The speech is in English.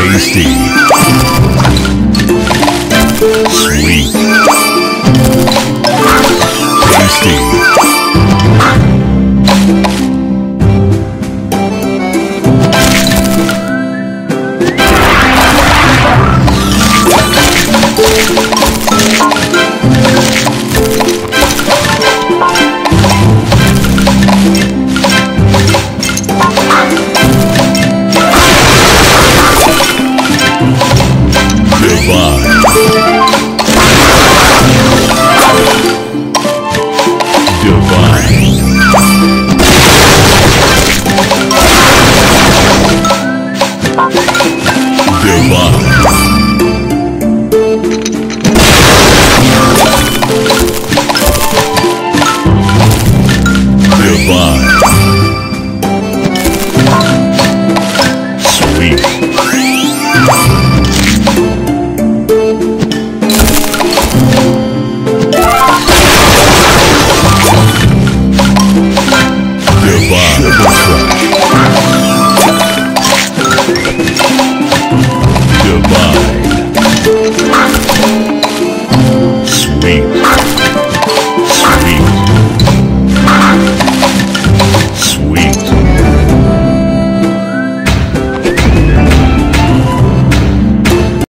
tasty, sweet, tasty. Thank Divine.